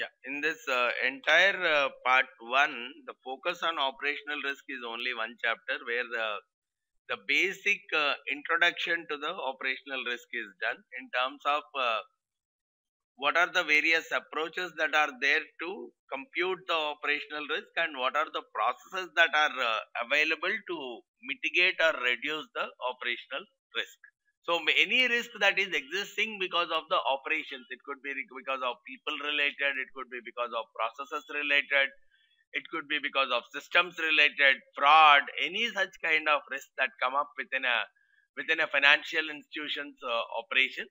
Yeah, in this uh, entire uh, part one, the focus on operational risk is only one chapter where the the basic uh, introduction to the operational risk is done in terms of uh, what are the various approaches that are there to compute the operational risk and what are the processes that are uh, available to mitigate or reduce the operational risk. So any risk that is existing because of the operations, it could be because of people related, it could be because of processes related, it could be because of systems related, fraud, any such kind of risk that come up within a within a financial institution's uh, operations.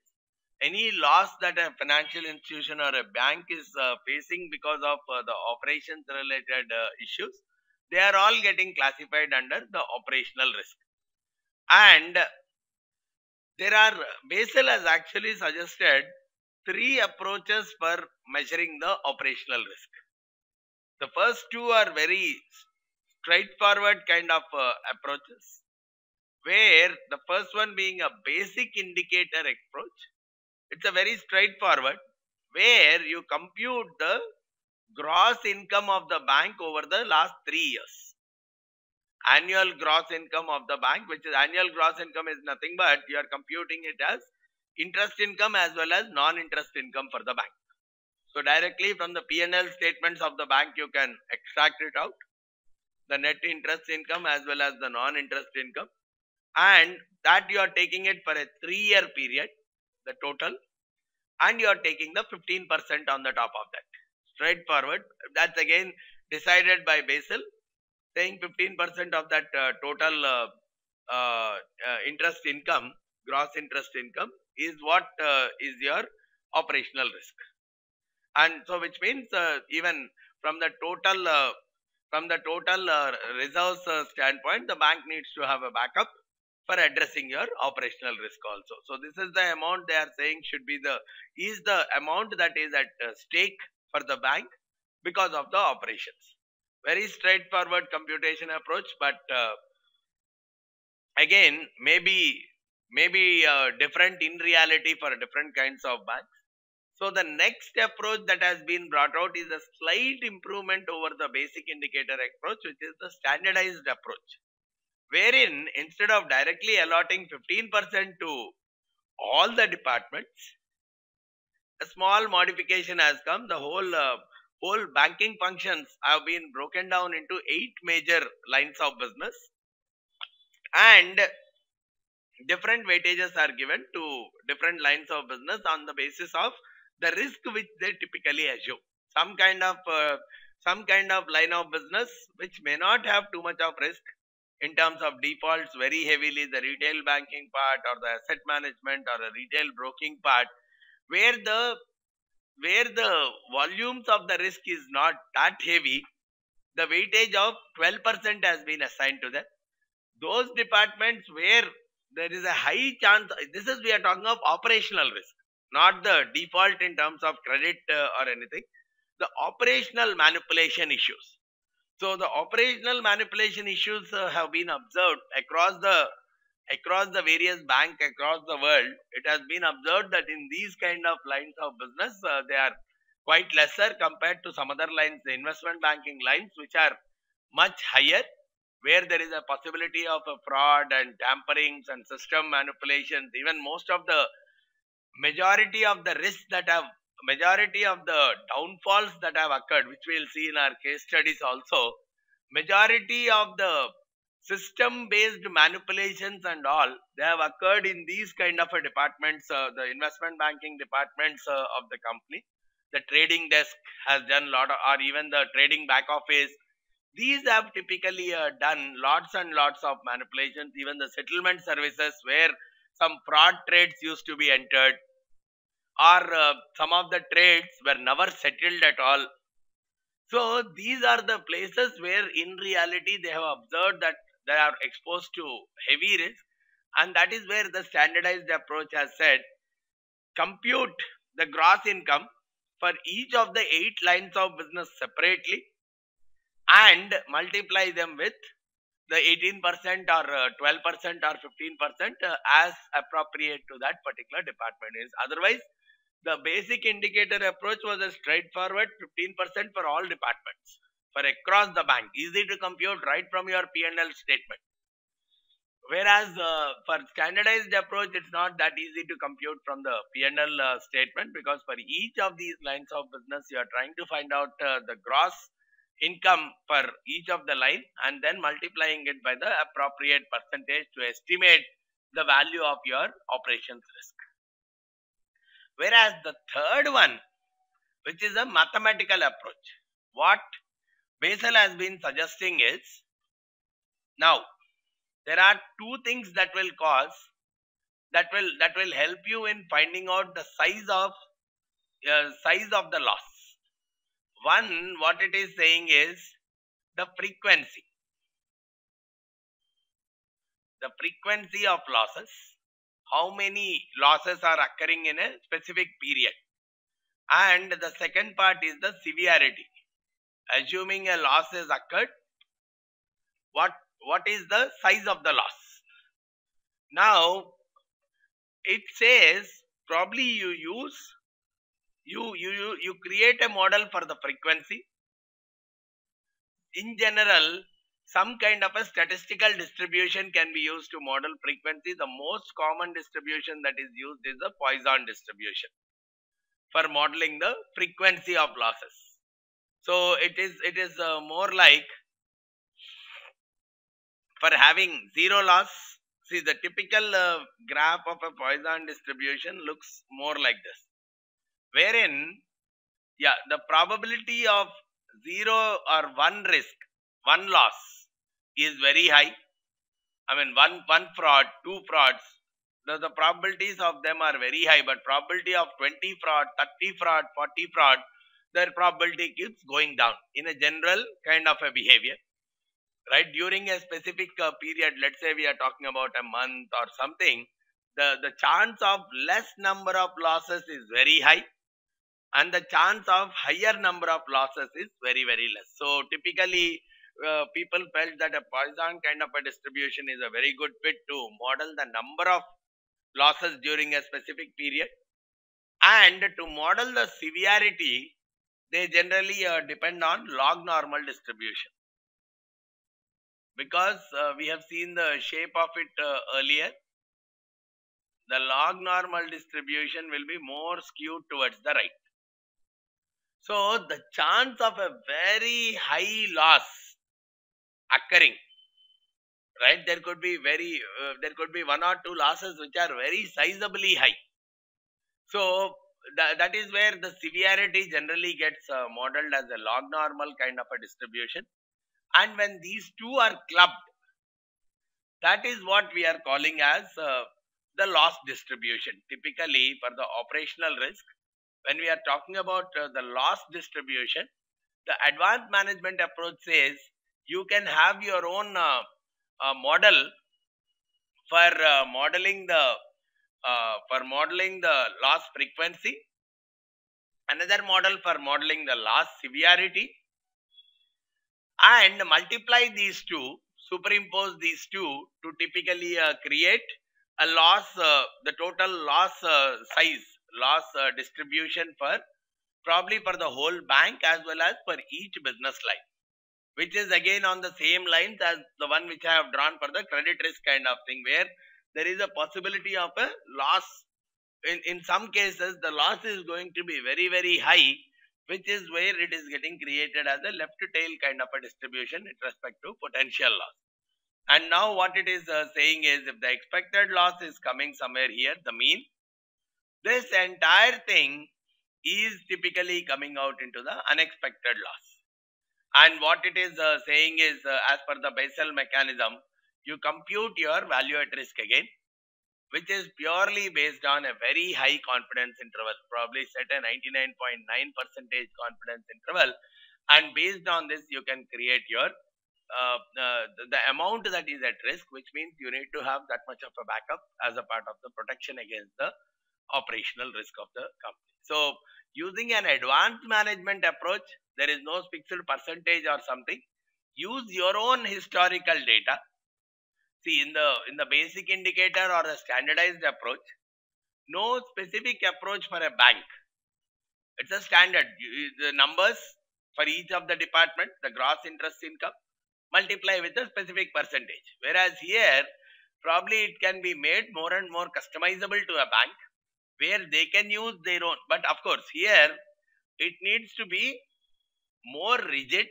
Any loss that a financial institution or a bank is uh, facing because of uh, the operations related uh, issues, they are all getting classified under the operational risk. And there are Basel has actually suggested three approaches for measuring the operational risk. The first two are very straightforward kind of uh, approaches, where the first one being a basic indicator approach. It's a very straightforward where you compute the gross income of the bank over the last three years annual gross income of the bank which is annual gross income is nothing but you are computing it as interest income as well as non-interest income for the bank. So directly from the P&L statements of the bank you can extract it out the net interest income as well as the non-interest income. And that you are taking it for a three year period the total and you are taking the 15% on the top of that. Straightforward. That's again decided by Basel saying 15% of that uh, total uh, uh, uh, interest income, gross interest income is what uh, is your operational risk. And so which means uh, even from the total from the total reserves standpoint, the bank needs to have a backup for addressing your operational risk also. So this is the amount they are saying should be the is the amount that is at stake for the bank because of the operations very straightforward computation approach but uh, again maybe maybe uh, different in reality for different kinds of banks. So the next approach that has been brought out is a slight improvement over the basic indicator approach which is the standardized approach wherein instead of directly allotting 15% to all the departments a small modification has come. The whole uh, whole banking functions have been broken down into eight major lines of business. And different weightages are given to different lines of business on the basis of the risk which they typically assume. Some kind of uh, some kind of line of business which may not have too much of risk in terms of defaults very heavily the retail banking part or the asset management or a retail broking part where the where the volumes of the risk is not that heavy, the weightage of 12% has been assigned to them. Those departments where there is a high chance, this is we are talking of operational risk, not the default in terms of credit uh, or anything, the operational manipulation issues. So the operational manipulation issues uh, have been observed across the across the various bank across the world, it has been observed that in these kind of lines of business, uh, they are quite lesser compared to some other lines, the investment banking lines, which are much higher, where there is a possibility of a fraud and tamperings and system manipulations. Even most of the majority of the risks that have majority of the downfalls that have occurred, which we will see in our case studies also, majority of the system based manipulations and all they have occurred in these kind of departments uh, the investment banking departments uh, of the company. The trading desk has done a lot of, or even the trading back office. These have typically uh, done lots and lots of manipulations even the settlement services where some fraud trades used to be entered or uh, some of the trades were never settled at all. So these are the places where in reality they have observed that they are exposed to heavy risk and that is where the standardized approach has said compute the gross income for each of the eight lines of business separately and multiply them with the 18% or 12% uh, or 15% uh, as appropriate to that particular department is. Otherwise the basic indicator approach was a straightforward 15% for all departments for across the bank. Easy to compute right from your p&l statement. Whereas uh, for standardized approach it's not that easy to compute from the p&l uh, statement because for each of these lines of business you are trying to find out uh, the gross income for each of the line and then multiplying it by the appropriate percentage to estimate the value of your operations risk. Whereas the third one, which is a mathematical approach, what Basel has been suggesting is, now there are two things that will cause, that will, that will help you in finding out the size of, uh, size of the loss. One, what it is saying is the frequency. The frequency of losses how many losses are occurring in a specific period. And the second part is the severity. Assuming a loss has occurred, what, what is the size of the loss? Now, it says probably you use, you, you, you, create a model for the frequency. In general, some kind of a statistical distribution can be used to model frequency. The most common distribution that is used is the Poisson distribution for modeling the frequency of losses. So it is it is uh, more like for having zero loss. See the typical uh, graph of a Poisson distribution looks more like this, wherein yeah the probability of zero or one risk, one loss is very high. I mean, one, one fraud, two frauds, the, the probabilities of them are very high, but probability of 20 fraud, 30 fraud, 40 fraud, their probability keeps going down in a general kind of a behavior. Right? During a specific uh, period, let's say we are talking about a month or something, the, the chance of less number of losses is very high and the chance of higher number of losses is very, very less. So typically, uh, people felt that a Poisson kind of a distribution is a very good fit to model the number of losses during a specific period and to model the severity they generally uh, depend on log normal distribution. Because uh, we have seen the shape of it uh, earlier the log normal distribution will be more skewed towards the right. So the chance of a very high loss occurring right there could be very uh, there could be one or two losses which are very sizably high. So th that is where the severity generally gets uh, modeled as a log normal kind of a distribution. And when these two are clubbed that is what we are calling as uh, the loss distribution. Typically for the operational risk when we are talking about uh, the loss distribution the advanced management approach says you can have your own uh, uh, model for uh, modeling the uh, for modeling the loss frequency. Another model for modeling the loss severity. And multiply these two superimpose these two to typically uh, create a loss uh, the total loss size loss distribution for probably for the whole bank as well as for each business line which is again on the same lines as the one which I have drawn for the credit risk kind of thing where there is a possibility of a loss. In, in some cases, the loss is going to be very, very high, which is where it is getting created as a left tail kind of a distribution with respect to potential loss. And now what it is uh, saying is if the expected loss is coming somewhere here, the mean, this entire thing is typically coming out into the unexpected loss. And what it is uh, saying is, uh, as per the Basel mechanism, you compute your value at risk again, which is purely based on a very high confidence interval, probably set a 99.9 percentage confidence interval. And based on this, you can create your uh, uh, the, the amount that is at risk, which means you need to have that much of a backup as a part of the protection against the operational risk of the company. So, using an advanced management approach, there is no fixed percentage or something use your own historical data see in the in the basic indicator or the standardized approach no specific approach for a bank. It's a standard. The numbers for each of the department, the gross interest income, multiply with a specific percentage. Whereas here, probably it can be made more and more customizable to a bank where they can use their own. But of course, here it needs to be more rigid.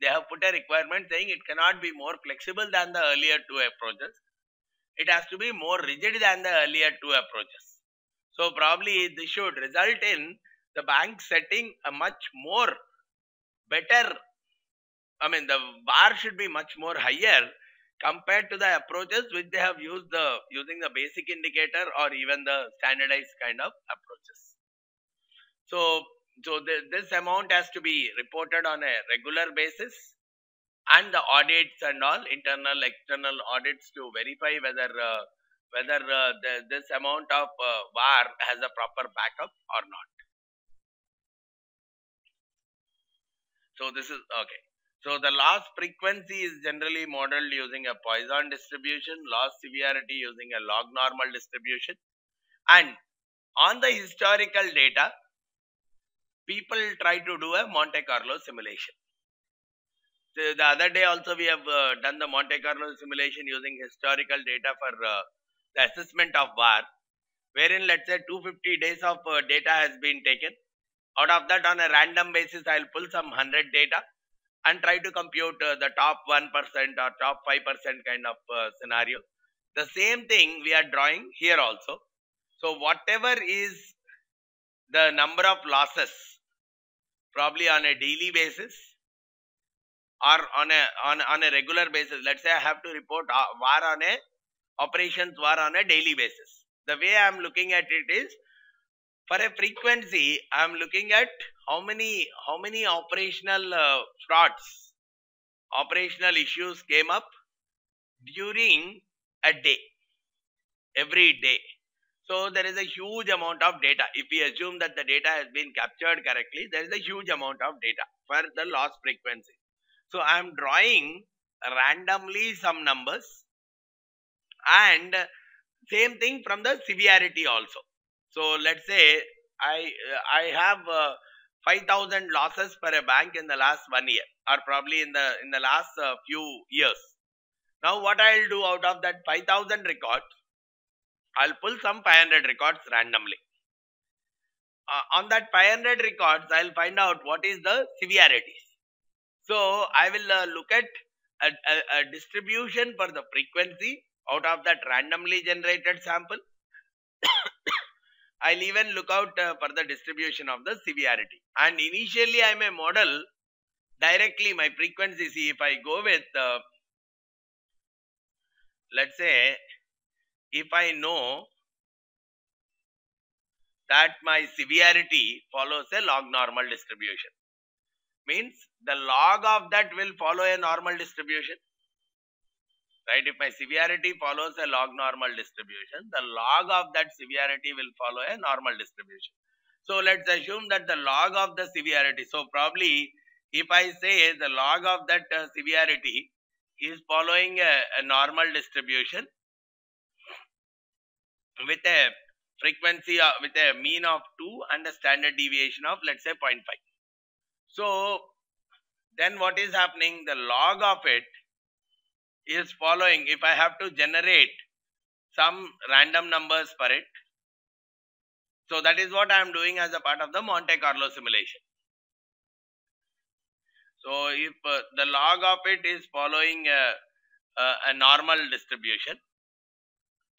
They have put a requirement saying it cannot be more flexible than the earlier two approaches. It has to be more rigid than the earlier two approaches. So probably this should result in the bank setting a much more better, I mean the bar should be much more higher compared to the approaches which they have used the using the basic indicator or even the standardized kind of approaches. So, so th this amount has to be reported on a regular basis and the audits and all internal external audits to verify whether uh, whether uh, the, this amount of uh, VAR has a proper backup or not. So this is okay. So the loss frequency is generally modeled using a Poisson distribution, loss severity using a log normal distribution. And on the historical data, people try to do a Monte Carlo simulation. So the other day also we have uh, done the Monte Carlo simulation using historical data for uh, the assessment of VAR, wherein let's say 250 days of uh, data has been taken. Out of that on a random basis, I'll pull some 100 data and try to compute uh, the top 1% or top 5% kind of uh, scenario. The same thing we are drawing here also. So whatever is the number of losses, probably on a daily basis or on a on, on a regular basis. Let's say I have to report uh, VAR on a operations VAR on a daily basis. The way I am looking at it is for a frequency i am looking at how many how many operational uh, frauds operational issues came up during a day every day so there is a huge amount of data. If we assume that the data has been captured correctly there is a huge amount of data for the loss frequency. So i am drawing randomly some numbers and same thing from the severity also. So let's say I I have uh, 5000 losses per a bank in the last one year or probably in the in the last uh, few years. Now what I'll do out of that 5000 records, I'll pull some 500 records randomly. Uh, on that 500 records, I'll find out what is the severities. So I will uh, look at a, a, a distribution for the frequency out of that randomly generated sample I'll even look out uh, for the distribution of the severity. And initially I may model directly my frequency. See if I go with, uh, let's say, if I know that my severity follows a log normal distribution. Means the log of that will follow a normal distribution right? If my severity follows a log normal distribution, the log of that severity will follow a normal distribution. So let's assume that the log of the severity, so probably if I say the log of that uh, severity is following a, a normal distribution with a frequency with a mean of 2 and a standard deviation of let's say 0.5. So then what is happening? The log of it is following if I have to generate some random numbers for it. So that is what I am doing as a part of the Monte Carlo simulation. So if uh, the log of it is following a, a, a, normal distribution,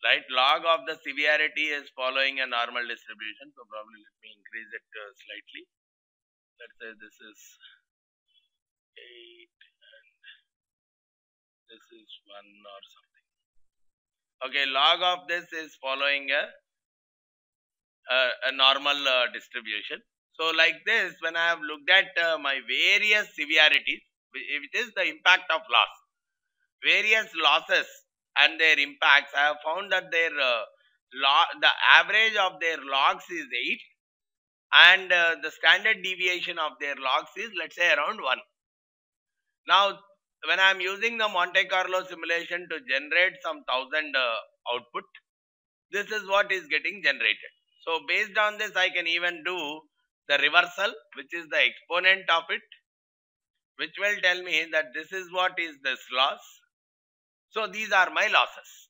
right? Log of the severity is following a normal distribution. So probably let me increase it uh, slightly. Let's say this is 8 and this is 1 or something. Okay, log of this is following a, a, a normal uh, distribution. So like this, when I have looked at uh, my various severities, which is the impact of loss, various losses and their impacts, I have found that their uh, log, the average of their logs is 8 and uh, the standard deviation of their logs is let's say around 1. Now when I am using the Monte Carlo simulation to generate some thousand uh, output, this is what is getting generated. So based on this, I can even do the reversal, which is the exponent of it, which will tell me that this is what is this loss. So these are my losses.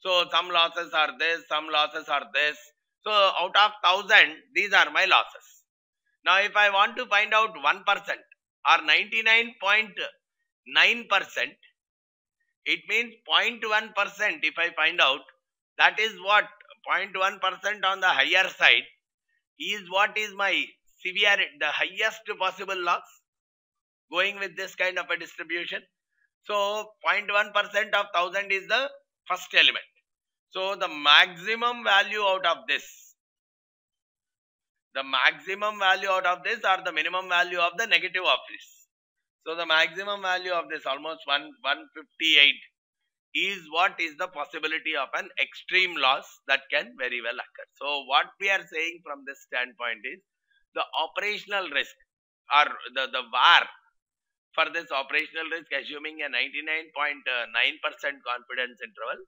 So some losses are this, some losses are this. So out of 1000, these are my losses. Now if I want to find out 1% or 99.9%, it means 0.1% if I find out, that is what 0.1% on the higher side is what is my severe, the highest possible loss going with this kind of a distribution. So 0.1% of 1000 is the first element. So the maximum value out of this, the maximum value out of this or the minimum value of the negative of this. So the maximum value of this almost 1, 158 is what is the possibility of an extreme loss that can very well occur. So what we are saying from this standpoint is the operational risk or the, the VAR for this operational risk assuming a 99.9% confidence interval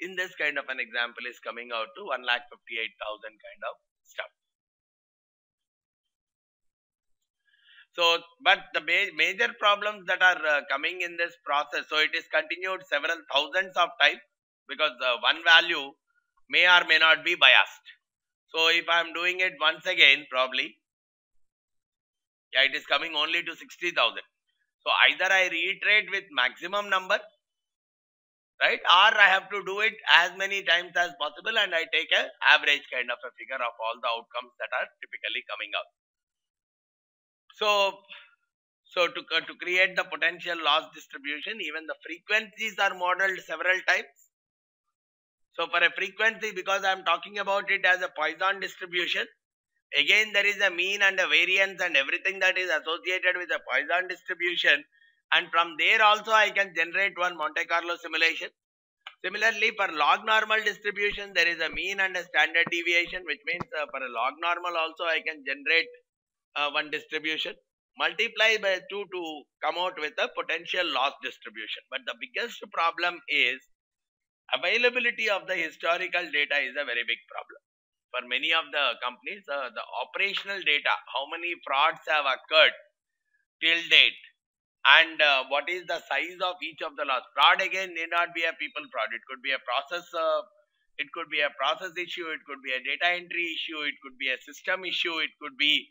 in this kind of an example is coming out to 1,58,000 kind of stuff. So, but the ma major problems that are uh, coming in this process, so it is continued several thousands of times because uh, one value may or may not be biased. So, if I am doing it once again, probably, yeah, it is coming only to 60,000. So, either I reiterate with maximum number, right, or I have to do it as many times as possible and I take an average kind of a figure of all the outcomes that are typically coming out. So, so to, uh, to create the potential loss distribution, even the frequencies are modeled several times. So for a frequency, because I am talking about it as a Poisson distribution, again there is a mean and a variance and everything that is associated with the Poisson distribution. And from there also I can generate one Monte Carlo simulation. Similarly, for log normal distribution, there is a mean and a standard deviation, which means uh, for a log normal also I can generate uh, one distribution multiply by 2 to come out with a potential loss distribution but the biggest problem is availability of the historical data is a very big problem for many of the companies uh, the operational data how many frauds have occurred till date and uh, what is the size of each of the loss fraud again need not be a people fraud. It could be a process uh, it could be a process issue it could be a data entry issue it could be a system issue it could be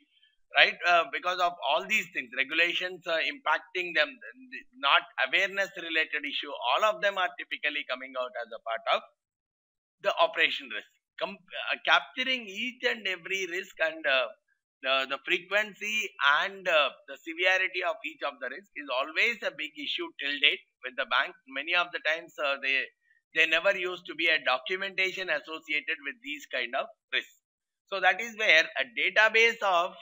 right uh, because of all these things regulations uh, impacting them not awareness related issue all of them are typically coming out as a part of the operation risk capturing each and every risk and uh, the, the frequency and uh, the severity of each of the risk is always a big issue till date with the bank many of the times uh, they they never used to be a documentation associated with these kind of risks so that is where a database of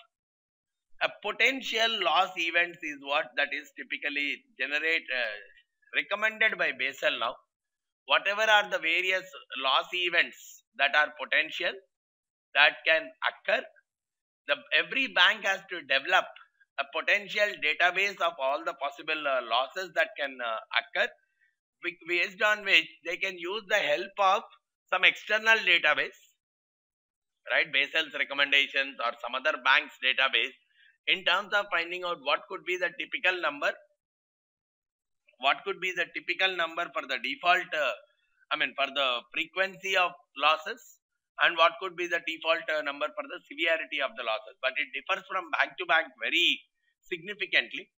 a potential loss events is what that is typically generate uh, recommended by Basel now. Whatever are the various loss events that are potential that can occur, the every bank has to develop a potential database of all the possible uh, losses that can uh, occur. Based on which they can use the help of some external database right? Basel's recommendations or some other bank's database in terms of finding out what could be the typical number what could be the typical number for the default uh, i mean for the frequency of losses and what could be the default uh, number for the severity of the losses but it differs from bank to bank very significantly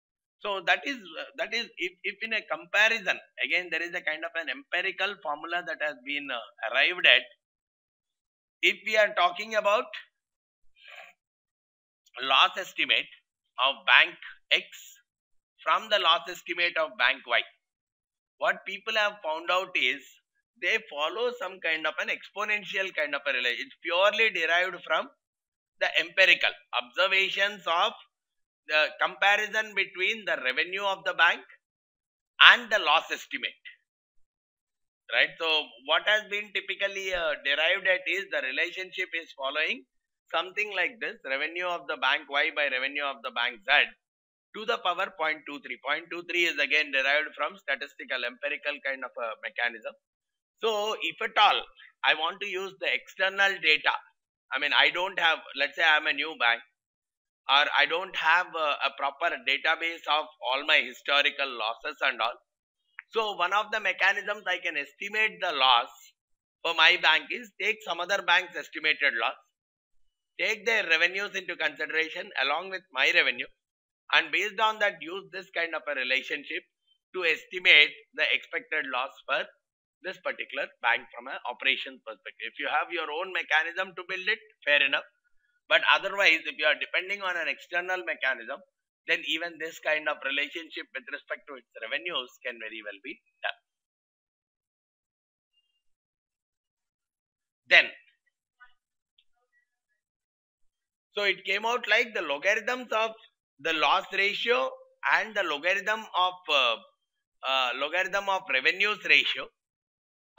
so that is uh, that is if, if in a comparison again there is a kind of an empirical formula that has been uh, arrived at if we are talking about loss estimate of bank X from the loss estimate of bank Y. What people have found out is they follow some kind of an exponential kind of a relation. It's purely derived from the empirical observations of the comparison between the revenue of the bank and the loss estimate. Right. So, what has been typically uh, derived at is the relationship is following something like this revenue of the bank Y by revenue of the bank Z to the power 0.23. 0.23 is again derived from statistical empirical kind of a mechanism. So if at all I want to use the external data. I mean, I don't have, let's say I'm a new bank or I don't have a, a proper database of all my historical losses and all. So one of the mechanisms I can estimate the loss for my bank is take some other bank's estimated loss, take their revenues into consideration along with my revenue and based on that use this kind of a relationship to estimate the expected loss for this particular bank from an operations perspective. If you have your own mechanism to build it, fair enough. But otherwise, if you are depending on an external mechanism, then even this kind of relationship with respect to its revenues can very well be done. Then, so it came out like the logarithms of the loss ratio and the logarithm of uh, uh, logarithm of revenues ratio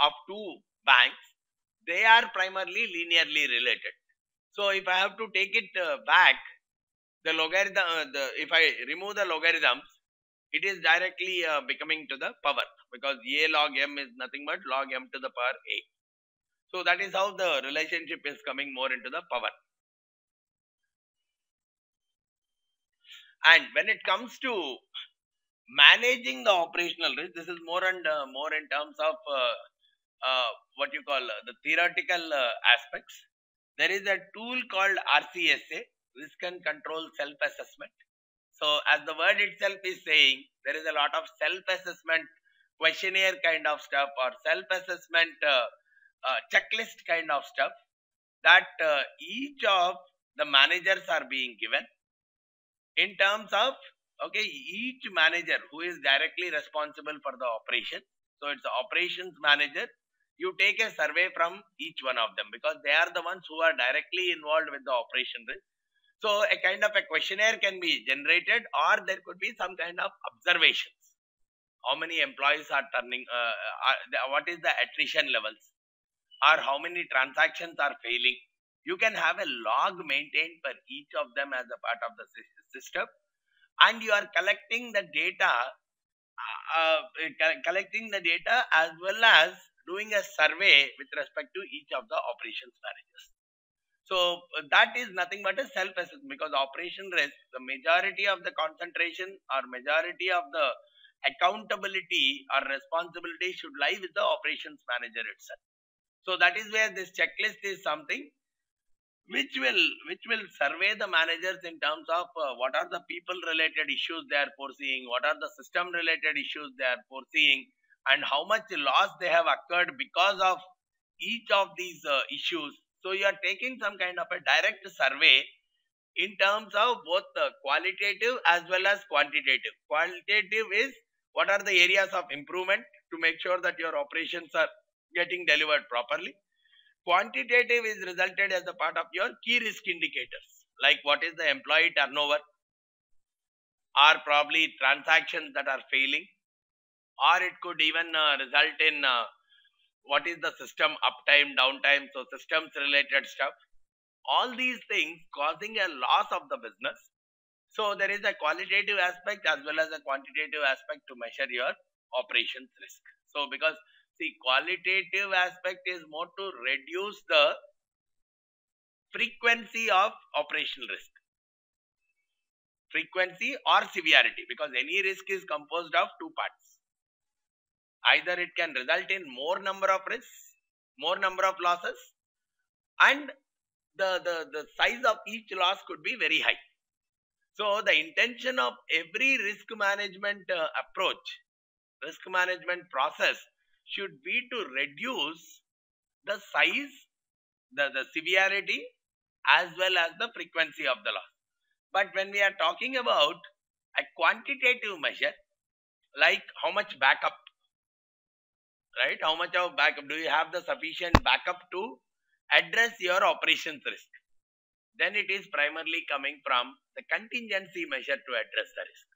of two banks, they are primarily linearly related. So if I have to take it uh, back, the logarithm, uh, the, if I remove the logarithms, it is directly uh, becoming to the power because a log m is nothing but log m to the power a. So that is how the relationship is coming more into the power. And when it comes to managing the operational risk, this is more and uh, more in terms of uh, what you call uh, the theoretical uh, aspects. There is a tool called RCSA, Risk and Control Self-Assessment. So as the word itself is saying, there is a lot of self-assessment questionnaire kind of stuff or self-assessment checklist kind of stuff that each of the managers are being given in terms of okay each manager who is directly responsible for the operation so it's operations manager you take a survey from each one of them because they are the ones who are directly involved with the operation risk. So a kind of a questionnaire can be generated or there could be some kind of observations. How many employees are turning uh, are, what is the attrition levels? Or how many transactions are failing? You can have a log maintained for each of them as a part of the system. And you are collecting the data uh, uh collecting the data as well as doing a survey with respect to each of the operations managers. So that is nothing but a self assessment because operation risk the majority of the concentration or majority of the accountability or responsibility should lie with the operations manager itself. So that is where this checklist is something which will which will survey the managers in terms of uh, what are the people related issues they are foreseeing what are the system related issues they are foreseeing and how much loss they have occurred because of each of these uh, issues. So you are taking some kind of a direct survey in terms of both the qualitative as well as quantitative. Qualitative is what are the areas of improvement to make sure that your operations are getting delivered properly. Quantitative is resulted as a part of your key risk indicators like what is the employee turnover or probably transactions that are failing or it could even uh, result in uh, what is the system uptime, downtime, so systems related stuff. All these things causing a loss of the business. So there is a qualitative aspect as well as a quantitative aspect to measure your operations risk. So because the qualitative aspect is more to reduce the frequency of operational risk. Frequency or severity because any risk is composed of two parts. Either it can result in more number of risks, more number of losses and the, the, the size of each loss could be very high. So the intention of every risk management uh, approach, risk management process should be to reduce the size, the, the severity as well as the frequency of the loss. But when we are talking about a quantitative measure, like how much backup, right? How much of backup? Do you have the sufficient backup to address your operations risk? Then it is primarily coming from the contingency measure to address the risk.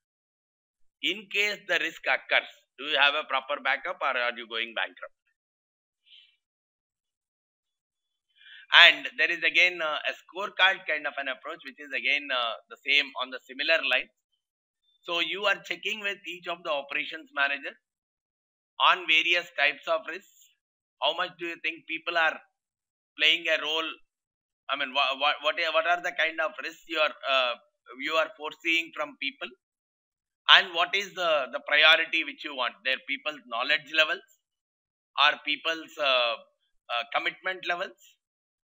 In case the risk occurs, do you have a proper backup or are you going bankrupt? And there is again a scorecard kind of an approach, which is again uh, the same on the similar line. So you are checking with each of the operations manager on various types of risks, how much do you think people are playing a role? I mean what what what are, the kind of risks you are uh, you are foreseeing from people? And what is the the priority which you want? Their people's knowledge levels? Or people's uh, uh, commitment levels?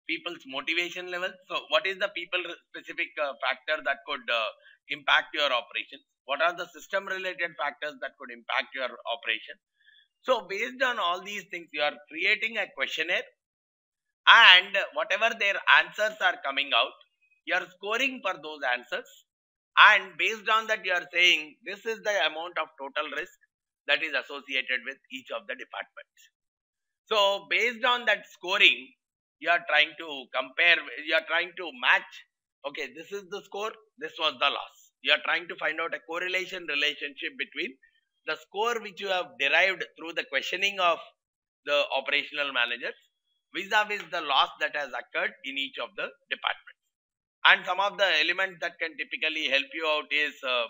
People's motivation levels? So what is the people specific uh, factor that could uh, impact your operations? What are the system related factors that could impact your operation so based on all these things you are creating a questionnaire and whatever their answers are coming out you are scoring for those answers. And based on that you are saying this is the amount of total risk that is associated with each of the departments. So based on that scoring you are trying to compare you are trying to match okay this is the score this was the loss. You are trying to find out a correlation relationship between the score which you have derived through the questioning of the operational managers vis-a-vis the loss that has occurred in each of the departments and some of the elements that can typically help you out is uh,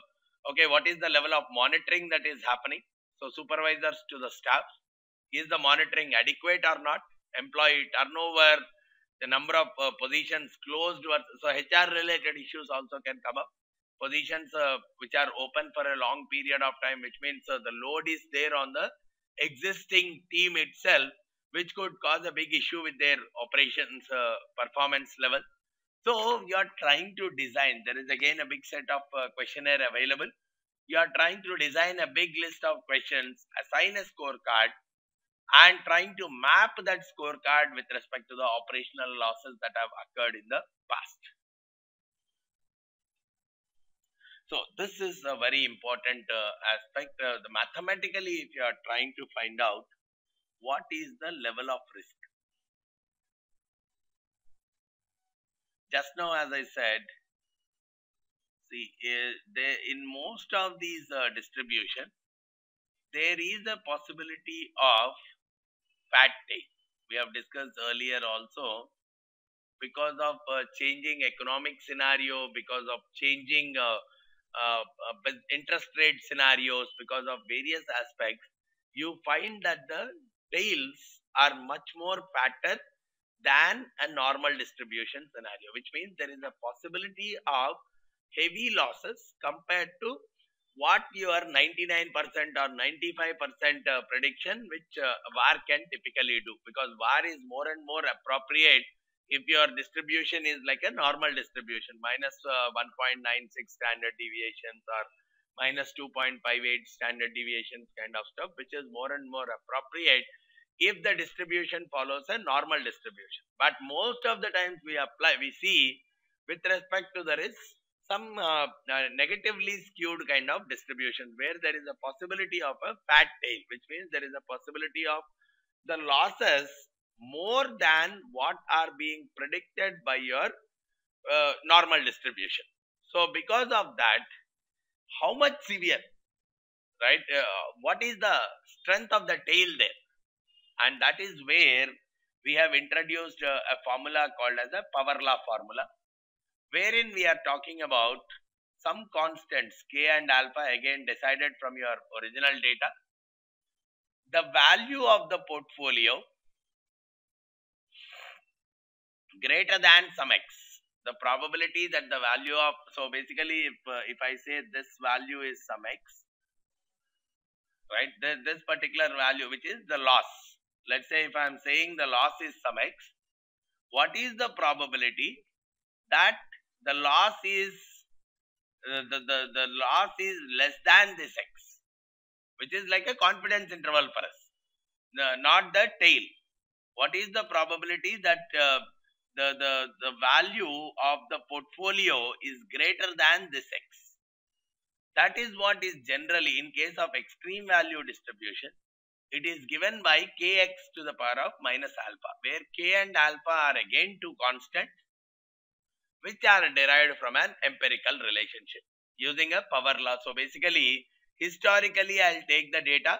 okay what is the level of monitoring that is happening so supervisors to the staff is the monitoring adequate or not employee turnover, the number of uh, positions closed. So HR related issues also can come up. Positions uh, which are open for a long period of time, which means uh, the load is there on the existing team itself, which could cause a big issue with their operations uh, performance level. So you are trying to design. There is again a big set of questionnaire available. You are trying to design a big list of questions, assign a scorecard, and trying to map that scorecard with respect to the operational losses that have occurred in the past. So this is a very important uh, aspect. Uh, the mathematically, if you are trying to find out what is the level of risk. Just now, as I said, see, uh, they, in most of these uh, distribution, there is a possibility of fat tail. We have discussed earlier also because of uh, changing economic scenario, because of changing uh, uh, interest rate scenarios, because of various aspects, you find that the tails are much more fatter than a normal distribution scenario, which means there is a possibility of heavy losses compared to what your 99% or 95% uh, prediction which uh, VAR can typically do because VAR is more and more appropriate if your distribution is like a normal distribution minus, uh, 1.96 standard deviations or minus 2.58 standard deviations kind of stuff which is more and more appropriate if the distribution follows a normal distribution. But most of the times we apply we see with respect to the risk some uh, uh, negatively skewed kind of distribution where there is a possibility of a fat tail which means there is a possibility of the losses more than what are being predicted by your uh, normal distribution. So because of that how much severe right uh, what is the strength of the tail there? And that is where we have introduced uh, a formula called as a power law formula wherein we are talking about some constants k and alpha again decided from your original data. The value of the portfolio greater than some x. The probability that the value of so basically if uh, if i say this value is some x right this, this particular value which is the loss. Let's say if i'm saying the loss is some x what is the probability that the loss is uh, the, the, the loss is less than this x which is like a confidence interval for us? The, not the tail. What is the probability that uh, the, the, the value of the portfolio is greater than this x that is what is generally in case of extreme value distribution it is given by kx to the power of minus alpha where k and alpha are again two constants which are derived from an empirical relationship using a power law. So basically, historically, I'll take the data,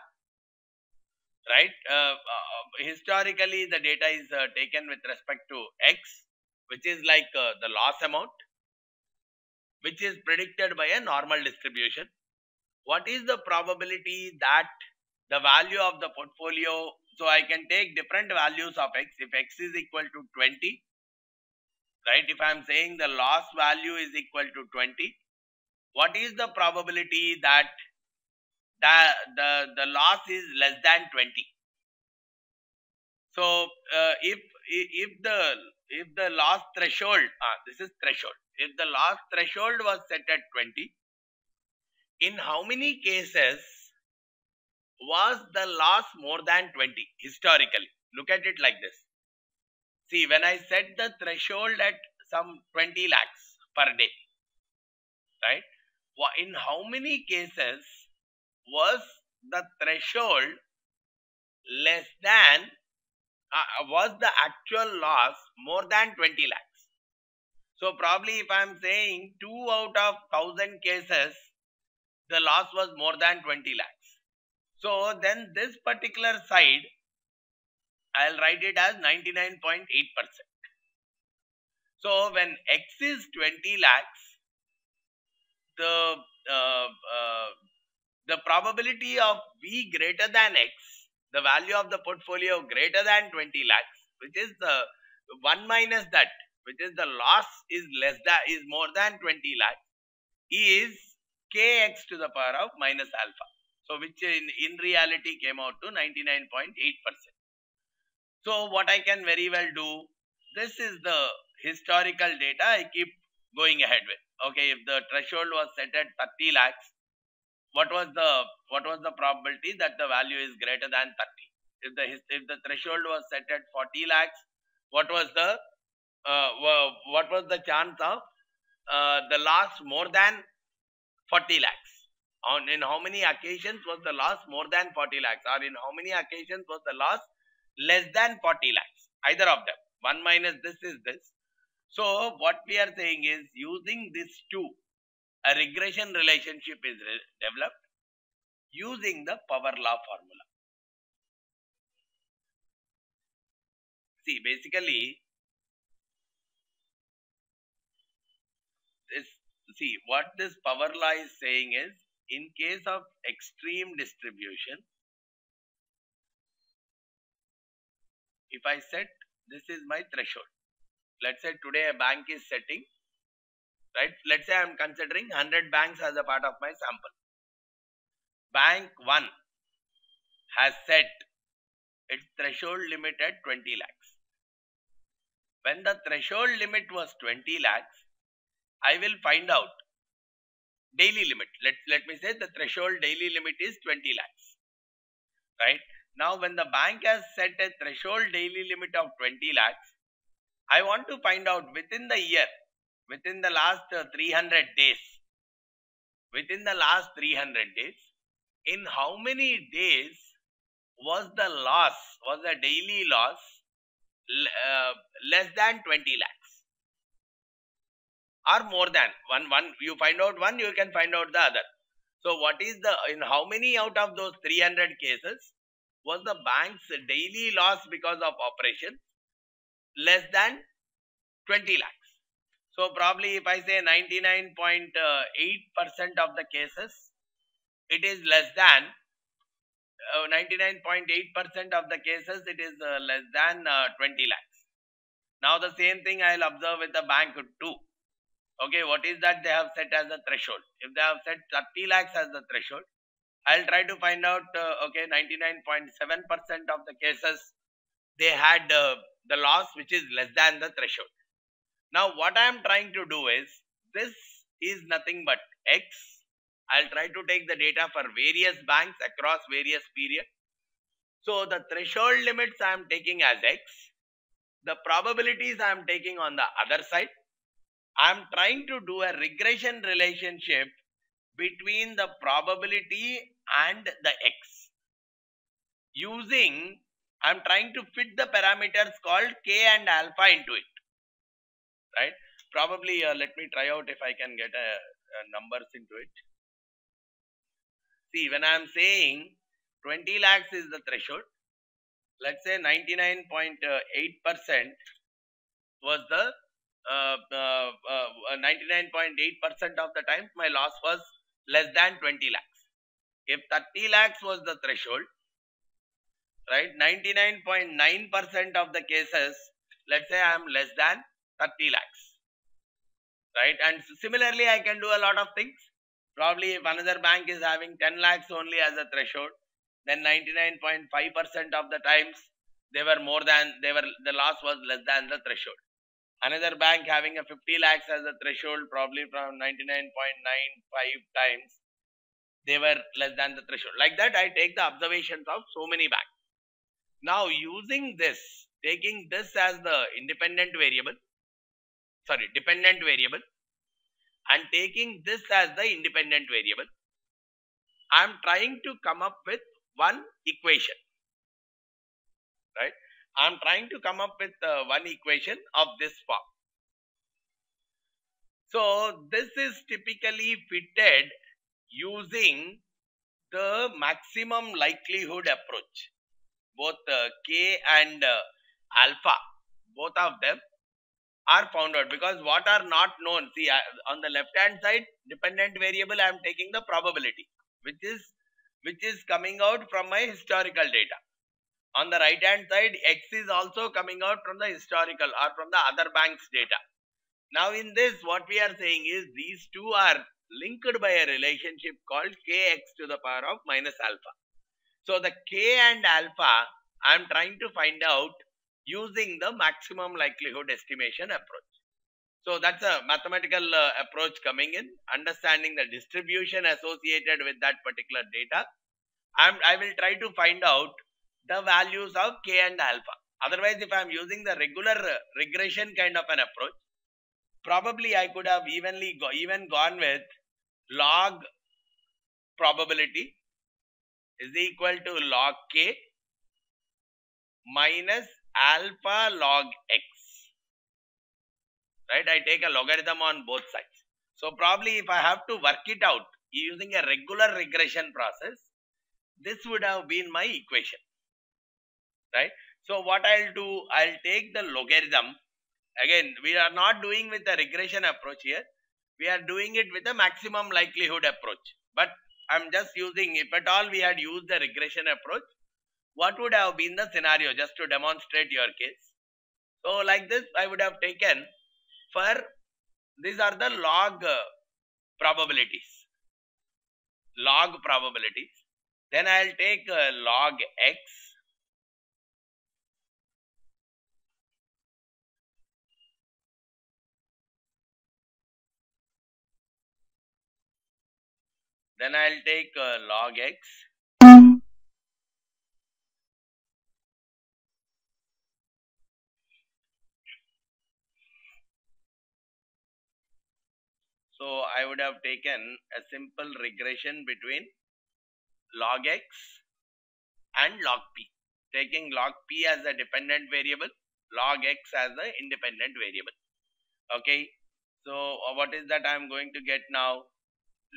right? Uh, uh, historically, the data is uh, taken with respect to X, which is like uh, the loss amount, which is predicted by a normal distribution. What is the probability that the value of the portfolio, So I can take different values of x. If x is equal to 20, right? If I'm saying the loss value is equal to 20, what is the probability that the, the, the loss is less than 20? So uh, if, if the if the loss threshold, ah, this is threshold, if the loss threshold was set at 20, in how many cases was the loss more than 20 historically? Look at it like this. See, when I set the threshold at some 20 lakhs per day, right? In how many cases was the threshold less than, uh, was the actual loss more than 20 lakhs? So probably if I am saying 2 out of 1000 cases, the loss was more than 20 lakhs. So then this particular side, I'll write it as 99.8%. So when X is 20 lakhs, the uh, uh, the probability of V greater than X, the value of the portfolio greater than 20 lakhs, which is the 1 minus that, which is the loss is less than, is more than 20 lakhs, is kx to the power of minus alpha. So which in, in reality came out to 99.8%. So what I can very well do, this is the historical data I keep going ahead with. Okay, if the threshold was set at 30 lakhs, what was the what was the probability that the value is greater than 30? If the if the threshold was set at 40 lakhs, what was the uh, what was the chance of uh, the loss more than 40 lakhs? On in how many occasions was the loss more than 40 lakhs or in how many occasions was the loss less than 40 lakhs? Either of them. 1 minus this is this. So what we are saying is using these two, a regression relationship is re developed using the power law formula. See, basically, this see what this power law is saying is in case of extreme distribution, if I set this is my threshold. Let's say today a bank is setting, right? Let's say I'm considering 100 banks as a part of my sample. Bank 1 has set its threshold limit at 20 lakhs. When the threshold limit was 20 lakhs, I will find out daily limit. Let, let me say the threshold daily limit is 20 lakhs. Right. Now when the bank has set a threshold daily limit of 20 lakhs, I want to find out within the year, within the last uh, 300 days, within the last 300 days, in how many days was the loss, was the daily loss uh, less than 20 lakhs? or more than one one you find out one you can find out the other. So what is the in how many out of those 300 cases was the bank's daily loss because of operation? Less than 20 lakhs so probably if i say 99.8% of the cases it is less than 99.8% uh, of the cases it is uh, less than uh, 20 lakhs now the same thing i'll observe with the bank too. Okay, what is that they have set as a threshold? If they have set 30 lakhs as the threshold, I'll try to find out, uh, okay, 99.7% of the cases, they had uh, the loss which is less than the threshold. Now, what I am trying to do is, this is nothing but X. I'll try to take the data for various banks across various periods. So, the threshold limits I am taking as X. The probabilities I am taking on the other side I'm trying to do a regression relationship between the probability and the x. Using, I'm trying to fit the parameters called k and alpha into it. Right? Probably, uh, let me try out if I can get a, a numbers into it. See, when I'm saying 20 lakhs is the threshold, let's say 99.8% was the 99.8% uh, uh, uh, of the times my loss was less than 20 lakhs. If 30 lakhs was the threshold, right 99.9% of the cases let's say i am less than 30 lakhs. Right? And similarly i can do a lot of things. Probably if another bank is having 10 lakhs only as a threshold then 99.5% of the times they were more than they were the loss was less than the threshold. Another bank having a 50 lakhs as a threshold probably from 99.95 times they were less than the threshold. Like that i take the observations of so many banks. Now using this taking this as the independent variable sorry dependent variable and taking this as the independent variable i am trying to come up with one equation right I am trying to come up with uh, one equation of this form. So this is typically fitted using the maximum likelihood approach. Both uh, K and uh, alpha, both of them are found out because what are not known. See on the left hand side dependent variable I am taking the probability which is which is coming out from my historical data on the right hand side, X is also coming out from the historical or from the other bank's data. Now in this, what we are saying is these two are linked by a relationship called Kx to the power of minus alpha. So the K and alpha, I am trying to find out using the maximum likelihood estimation approach. So that's a mathematical uh, approach coming in, understanding the distribution associated with that particular data. I'm, I will try to find out the values of k and alpha. Otherwise, if I am using the regular regression kind of an approach, probably I could have evenly go, even gone with log probability is equal to log k minus alpha log x. Right? I take a logarithm on both sides. So probably if I have to work it out using a regular regression process, this would have been my equation right. So what I'll do, I'll take the logarithm. Again, we are not doing with the regression approach here. We are doing it with the maximum likelihood approach. But I'm just using, if at all we had used the regression approach, what would have been the scenario just to demonstrate your case. So like this, I would have taken for, these are the log uh, probabilities. Log probabilities. Then I'll take uh, log x Then I'll take uh, log x. So I would have taken a simple regression between log x and log p. Taking log p as a dependent variable, log x as the independent variable. Okay. So uh, what is that I am going to get now?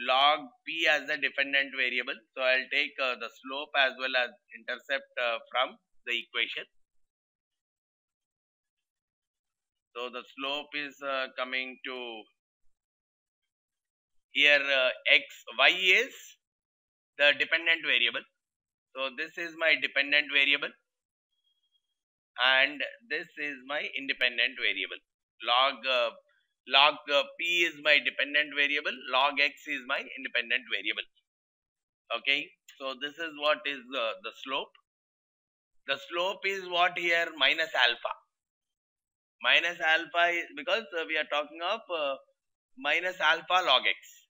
log p as the dependent variable. So I'll take uh, the slope as well as intercept uh, from the equation. So the slope is uh, coming to here uh, x, y is the dependent variable. So this is my dependent variable and this is my independent variable. Log uh, log uh, p is my dependent variable log x is my independent variable. Okay? So this is what is uh, the slope. The slope is what here? Minus alpha. Minus alpha is because uh, we are talking of uh, minus alpha log x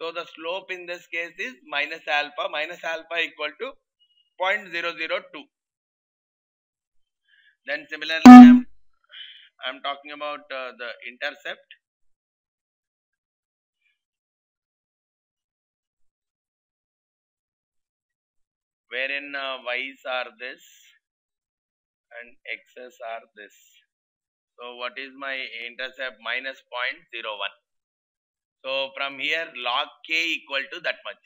so the slope in this case is minus alpha minus alpha equal to 0.002 then similarly I'm talking about uh, the intercept. Wherein uh, y's are this and x's are this. So what is my intercept minus 0.01. So from here log k equal to that much.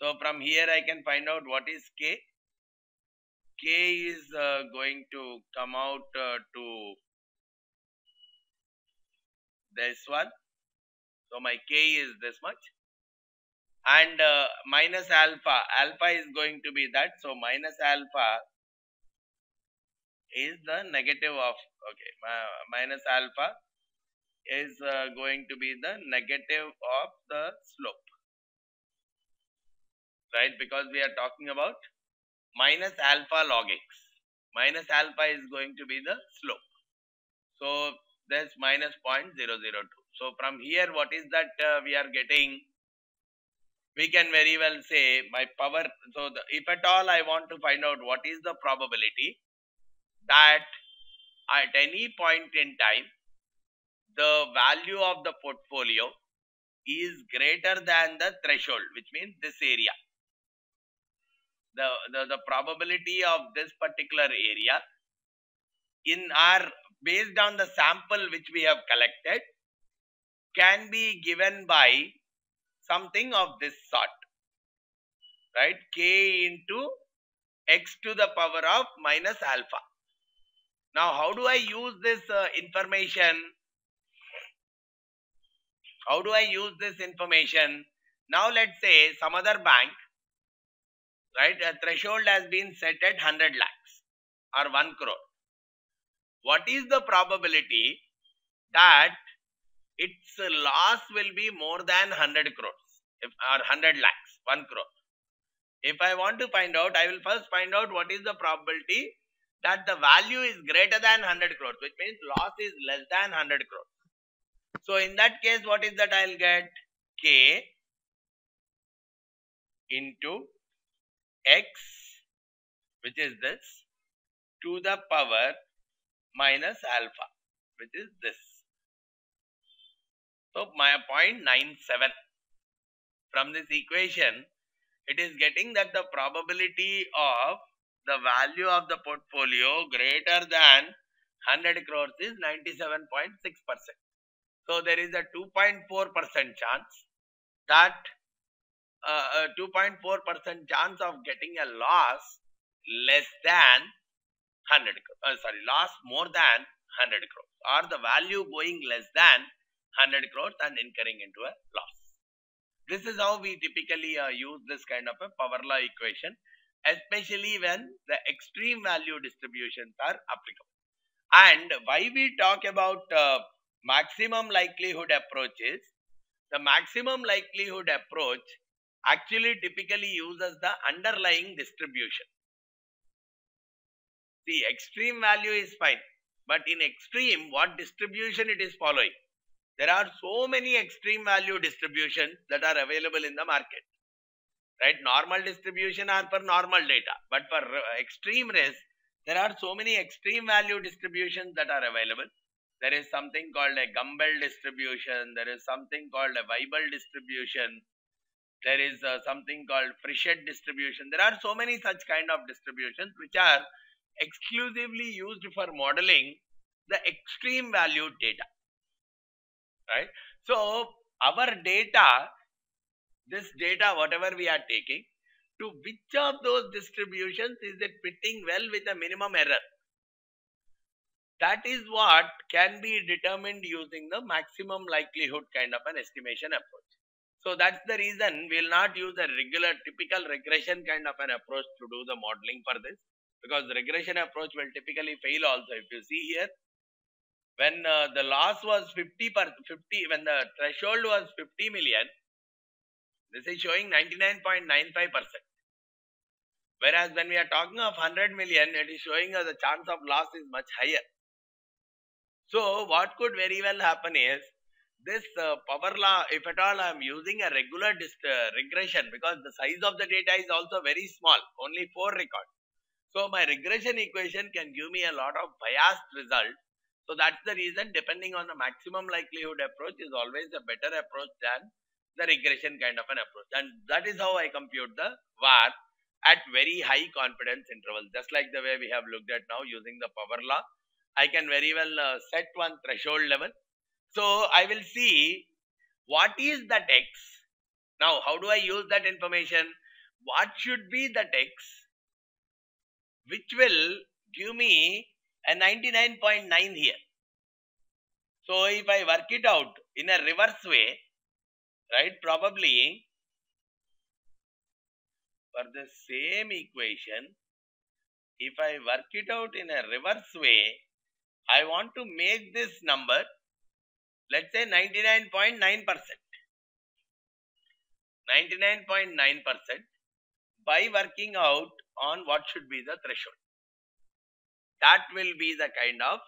So from here I can find out what is k. k is uh, going to come out uh, to this one. So my k is this much and uh, minus alpha, alpha is going to be that. So minus alpha is the negative of okay minus alpha is uh, going to be the negative of the slope. Right? Because we are talking about minus alpha log x. Minus alpha is going to be the slope. So that's minus 0.002 so from here what is that uh, we are getting? We can very well say my power so the, if at all i want to find out what is the probability that at any point in time the value of the portfolio is greater than the threshold which means this area. The, the, the probability of this particular area in our based on the sample which we have collected can be given by something of this sort right? K into x to the power of minus alpha. Now how do i use this uh, information how do i use this information? Now let's say some other bank right a threshold has been set at 100 lakhs or 1 crore. What is the probability that its loss will be more than 100 crores if, or 100 lakhs 1 crore? If i want to find out i will first find out what is the probability that the value is greater than 100 crores which means loss is less than 100 crores so in that case what is that i'll get k into x which is this to the power minus alpha which is this. So my point 97 from this equation it is getting that the probability of the value of the portfolio greater than 100 crores is 97.6 percent. So there is a 2.4 percent chance that 2.4% uh, chance of getting a loss less than 100 uh, sorry loss more than 100 crores or the value going less than 100 crores and incurring into a loss. This is how we typically uh, use this kind of a power law equation especially when the extreme value distributions are applicable. And why we talk about uh, maximum likelihood approaches the maximum likelihood approach actually typically uses the underlying distribution. See, extreme value is fine, but in extreme, what distribution it is following? There are so many extreme value distributions that are available in the market. Right? Normal distribution are for normal data, but for extreme risk, there are so many extreme value distributions that are available. There is something called a Gumbel distribution. There is something called a Weibull distribution there is uh, something called Fréchet distribution. There are so many such kind of distributions which are exclusively used for modeling the extreme value data. Right. So, our data, this data whatever we are taking, to which of those distributions is it fitting well with a minimum error? That is what can be determined using the maximum likelihood kind of an estimation approach. So that's the reason we will not use a regular typical regression kind of an approach to do the modeling for this because regression approach will typically fail also. If you see here, when uh, the loss was 50 per 50, when the threshold was 50 million, this is showing 99.95 percent. Whereas when we are talking of 100 million, it is showing us the chance of loss is much higher. So what could very well happen is this uh, power law, if at all I am using a regular uh, regression because the size of the data is also very small, only 4 records. So my regression equation can give me a lot of biased results. So that's the reason depending on the maximum likelihood approach is always a better approach than the regression kind of an approach. And that is how I compute the VAR at very high confidence intervals. Just like the way we have looked at now using the power law. I can very well uh, set one threshold level so I will see what is the x. Now, how do I use that information? What should be the x which will give me a 99.9 here. So, if I work it out in a reverse way, right, probably for the same equation, if I work it out in a reverse way, I want to make this number, let's say 99.9%. 99.9% by working out on what should be the threshold. That will be the kind of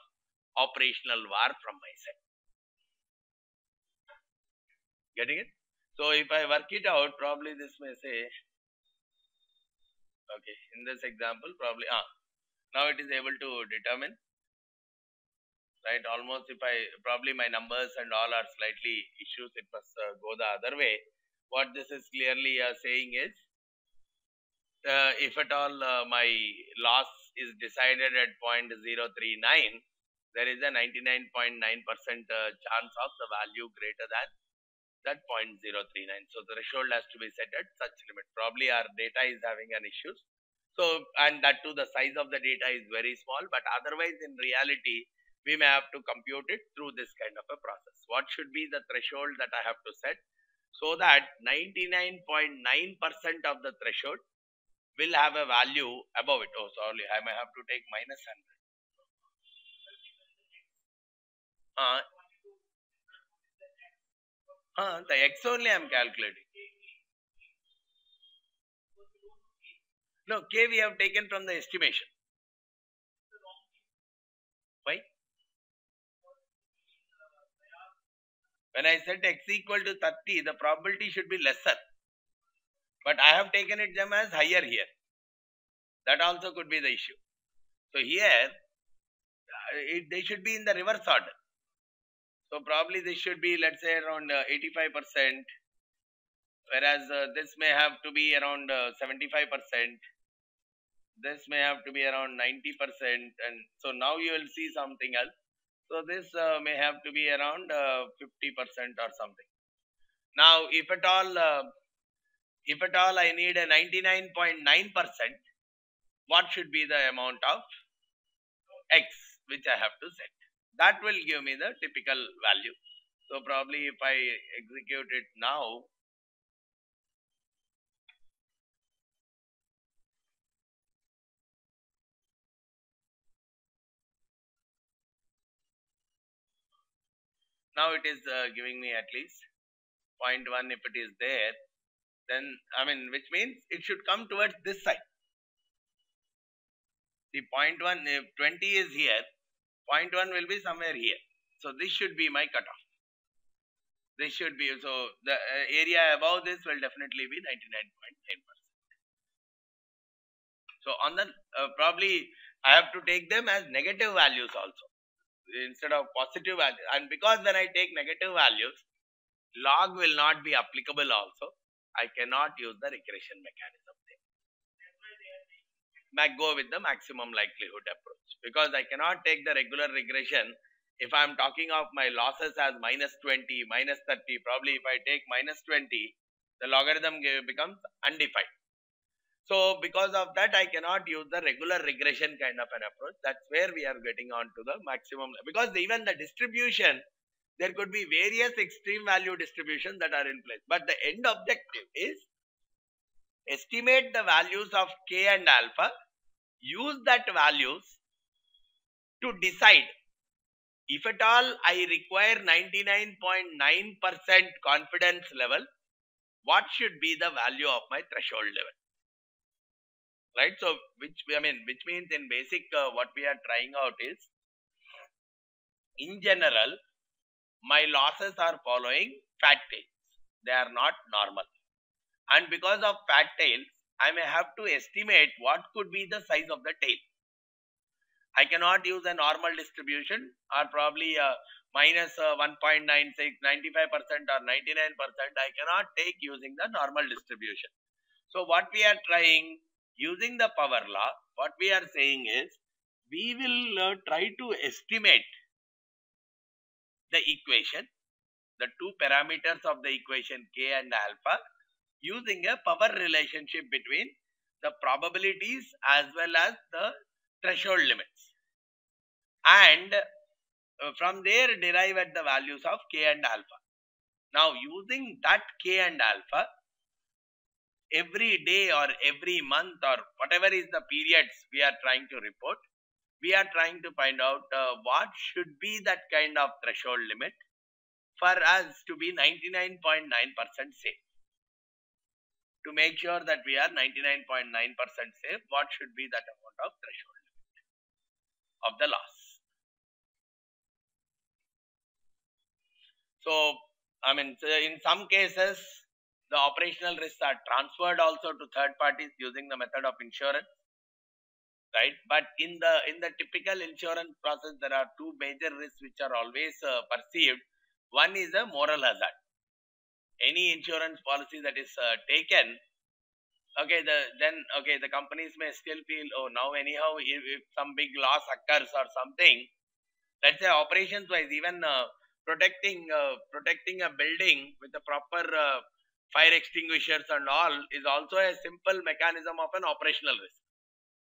operational var from my side. Getting it? So if I work it out, probably this may say, okay, in this example, probably, ah, now it is able to determine, right? Almost if I, probably my numbers and all are slightly issues, it must uh, go the other way. What this is clearly uh, saying is, uh, if at all uh, my loss is decided at 0.039, there is a 99.9% uh, chance of the value greater than that 0.039. So the threshold has to be set at such limit. Probably our data is having an issue. So, and that too the size of the data is very small, but otherwise in reality, we may have to compute it through this kind of a process. What should be the threshold that I have to set? So that 99.9% of the threshold will have a value above it. Oh, sorry, I may have to take minus 100. Uh, uh, the x only I am calculating. No, k we have taken from the estimation. Why? When I said x equal to 30, the probability should be lesser. But I have taken it them as higher here. That also could be the issue. So here, uh, it, they should be in the reverse order. So probably this should be let's say around 85% uh, whereas uh, this may have to be around 75% uh, this may have to be around 90% and so now you will see something else so this uh, may have to be around 50% uh, or something now if at all uh, if at all i need a 99.9% what should be the amount of x which i have to set that will give me the typical value. So probably if I execute it now, now it is uh, giving me at least 0.1 if it is there then I mean which means it should come towards this side the 0.1 if 20 is here 0.1 will be somewhere here. So this should be my cutoff. This should be, so the uh, area above this will definitely be 99.9%. So on the, uh, probably I have to take them as negative values also instead of positive values. And because when I take negative values, log will not be applicable also. I cannot use the regression mechanism might go with the maximum likelihood approach because I cannot take the regular regression if I am talking of my losses as minus 20, minus 30, probably if I take minus 20, the logarithm becomes undefined. So because of that, I cannot use the regular regression kind of an approach. That's where we are getting on to the maximum because even the distribution, there could be various extreme value distributions that are in place. But the end objective is estimate the values of k and alpha, use that values to decide if at all I require 99.9% .9 confidence level, what should be the value of my threshold level? Right. So, which I mean, which means in basic, uh, what we are trying out is, in general, my losses are following fat tails. They are not normal and because of fat tails I may have to estimate what could be the size of the tail. I cannot use a normal distribution or probably a minus 1.96, 95% or 99%. I cannot take using the normal distribution. So what we are trying using the power law, what we are saying is we will uh, try to estimate the equation, the two parameters of the equation k and alpha using a power relationship between the probabilities as well as the threshold limits and uh, from there derive at the values of k and alpha. Now using that k and alpha every day or every month or whatever is the periods we are trying to report, we are trying to find out uh, what should be that kind of threshold limit for us to be 99.9% safe. To make sure that we are 99.9% safe, what should be that amount of threshold limit of the loss? So, I mean, in some cases, the operational risks are transferred also to third parties using the method of insurance right? But in the in the typical insurance process there are two major risks which are always uh, perceived. One is a moral hazard. Any insurance policy that is uh, taken okay the then okay the companies may still feel oh now anyhow if, if some big loss occurs or something let's say operations wise even uh, protecting uh, protecting a building with the proper uh, fire extinguishers and all is also a simple mechanism of an operational risk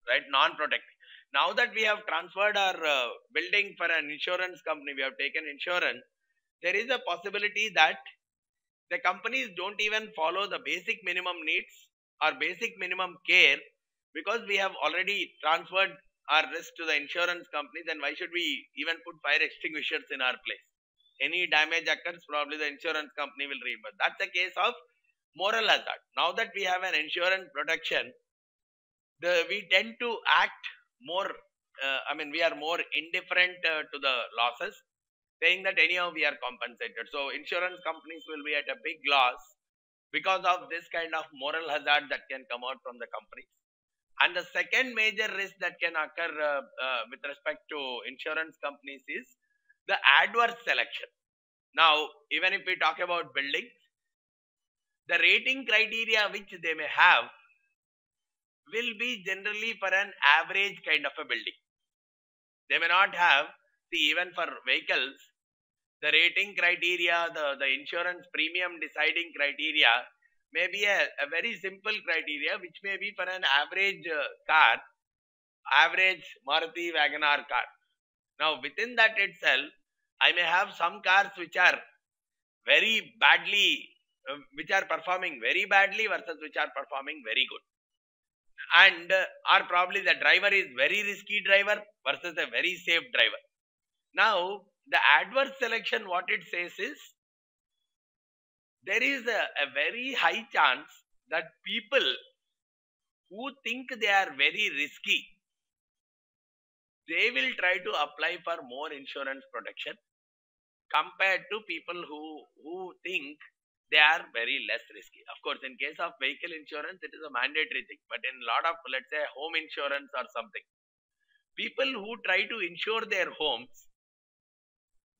right? Non-protecting. Now that we have transferred our uh, building for an insurance company we have taken insurance there is a possibility that the companies don't even follow the basic minimum needs or basic minimum care. Because we have already transferred our risk to the insurance company then why should we even put fire extinguishers in our place? Any damage occurs probably the insurance company will reimburse. That's the case of moral hazard now that we have an insurance protection the we tend to act more uh, i mean we are more indifferent uh, to the losses saying that anyhow we are compensated. So insurance companies will be at a big loss because of this kind of moral hazard that can come out from the companies and the second major risk that can occur uh, uh with respect to insurance companies is the adverse selection. Now even if we talk about buildings the rating criteria which they may have will be generally for an average kind of a building. They may not have, see even for vehicles, the rating criteria, the, the insurance premium deciding criteria may be a, a very simple criteria which may be for an average uh, car, average Maruti WagonR car. Now within that itself, I may have some cars which are very badly, uh, which are performing very badly versus which are performing very good and uh, probably the driver is very risky driver versus a very safe driver. Now the adverse selection what it says is there is a, a very high chance that people who think they are very risky they will try to apply for more insurance protection compared to people who who think they are very less risky. Of course, in case of vehicle insurance, it is a mandatory thing. But in a lot of, let's say, home insurance or something, people who try to insure their homes,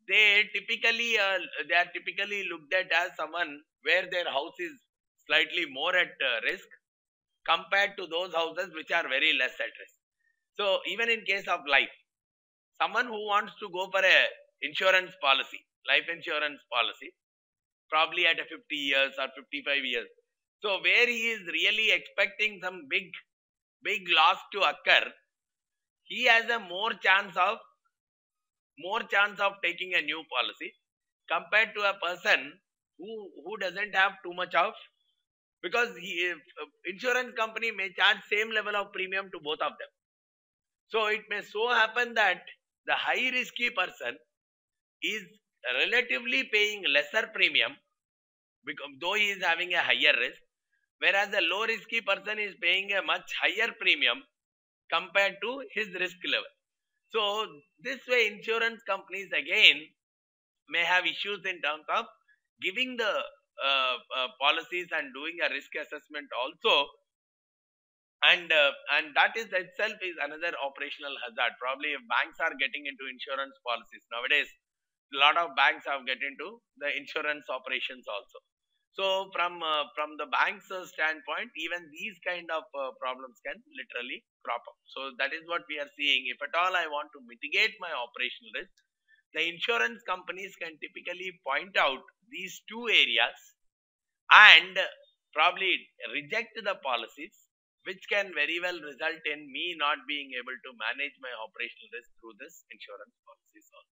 they typically uh, they are typically looked at as someone where their house is slightly more at uh, risk compared to those houses which are very less at risk. So even in case of life, someone who wants to go for a insurance policy, life insurance policy, probably at a 50 years or 55 years. So where he is really expecting some big, big loss to occur, he has a more chance of, more chance of taking a new policy compared to a person who, who doesn't have too much of, because he, insurance company may charge same level of premium to both of them. So it may so happen that the high risky person is relatively paying lesser premium because though he is having a higher risk whereas the low risky person is paying a much higher premium compared to his risk level. So this way insurance companies again may have issues in terms of giving the uh, uh, policies and doing a risk assessment also. And uh, and that is itself is another operational hazard. Probably if banks are getting into insurance policies nowadays a lot of banks have get into the insurance operations also. So from uh, from the bank's uh, standpoint, even these kind of uh, problems can literally crop up. So that is what we are seeing. If at all I want to mitigate my operational risk, the insurance companies can typically point out these two areas and probably reject the policies which can very well result in me not being able to manage my operational risk through this insurance policies also.